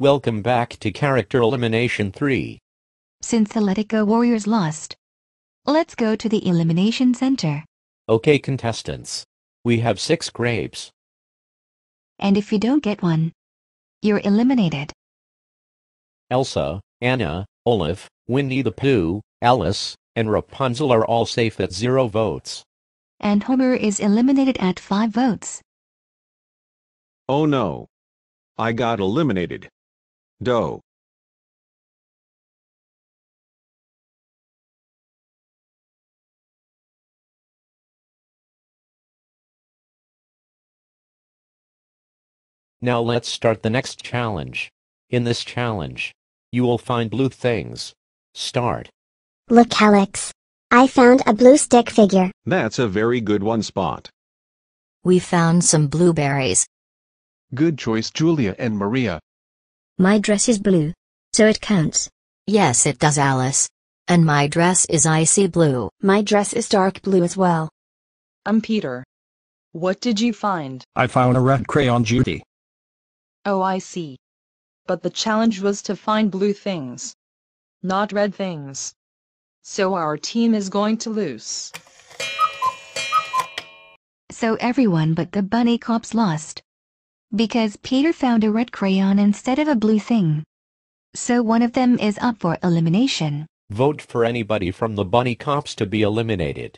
Welcome back to Character Elimination 3. Since the Let It Go Warriors lost, let's go to the Elimination Center. Okay contestants. We have six grapes. And if you don't get one, you're eliminated. Elsa, Anna, Olaf, Winnie the Pooh, Alice, and Rapunzel are all safe at zero votes. And Homer is eliminated at 5 votes. Oh no. I got eliminated. Doe. Now let's start the next challenge. In this challenge, you will find blue things. Start. Look Alex. I found a blue stick figure. That's a very good one spot. We found some blueberries. Good choice Julia and Maria. My dress is blue. So it counts. Yes, it does, Alice. And my dress is icy blue. My dress is dark blue as well. I'm Peter. What did you find? I found a red crayon Judy. Oh, I see. But the challenge was to find blue things, not red things. So our team is going to lose. So everyone but the bunny cops lost. Because Peter found a red crayon instead of a blue thing. So one of them is up for elimination. Vote for anybody from the bunny cops to be eliminated.